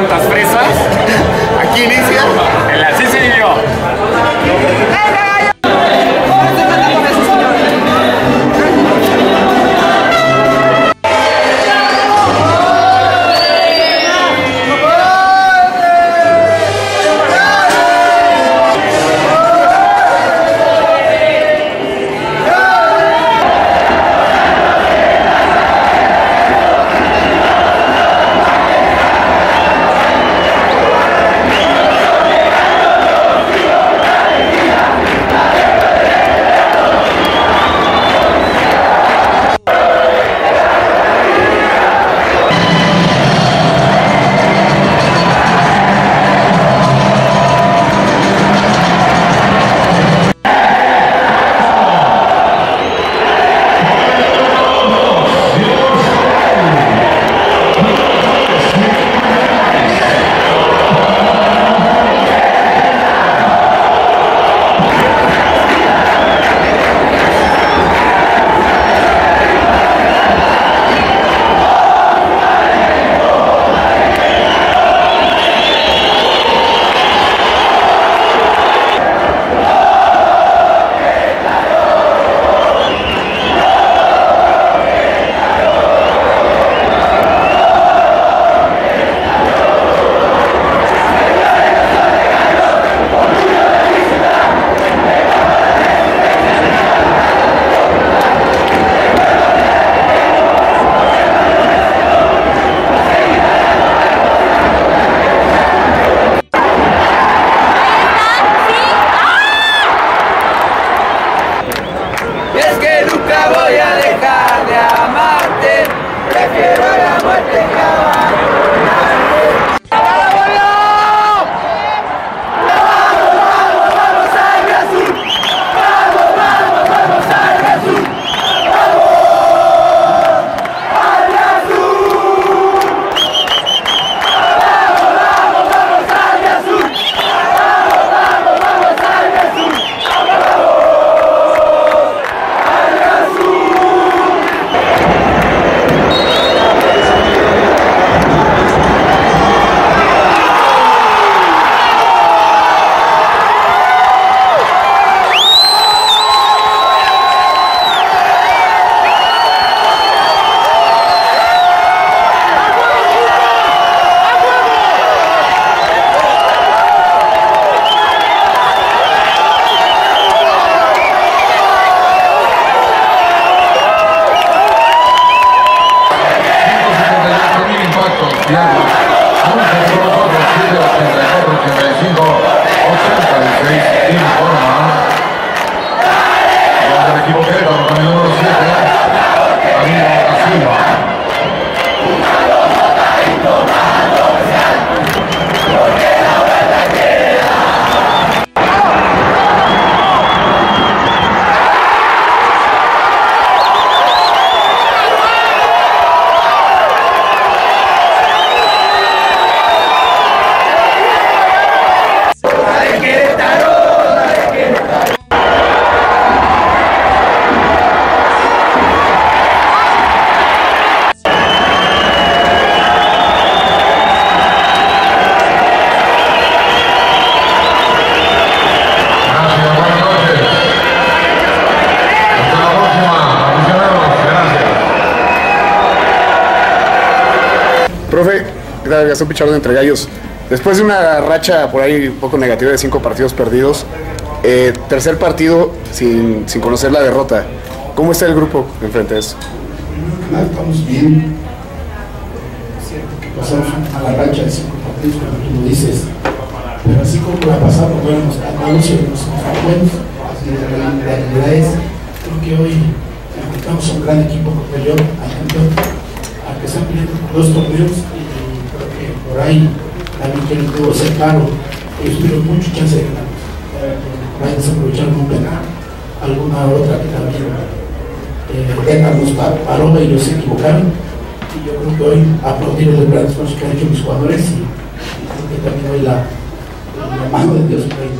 cuantas fresas. Aquí inicia. El así se vivió. Prefiero la muerte Bravo. Profe. Gastón Pichardo de Entre Gallos. Después de una racha por ahí un poco negativa de cinco partidos perdidos, eh, tercer partido sin, sin conocer la derrota. ¿Cómo está el grupo enfrente de eso? Estamos bien. Cierto que pasamos a la racha de cinco partidos, como tú dices. Pero así como la pasamos, bueno, nos ganamos y nos buenos. La realidad es. Creo que hoy enfrentamos a un gran equipo como yo, a campeón, que están pidiendo dos torneos y creo que por ahí también quieren debo ser claro. Ellos tuvieron mucha chance de ganar. Eh, Por ahí desaprovecharon un penal, alguna otra que también eh, paró y ellos se equivocaron. Y yo creo que hoy aplaudir el gran esfuerzo que han hecho mis jugadores y, y creo que también hoy la, la mano de Dios por ahí.